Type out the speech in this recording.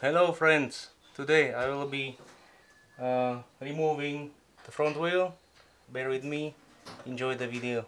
Hello friends, today I will be uh, removing the front wheel. Bear with me, enjoy the video.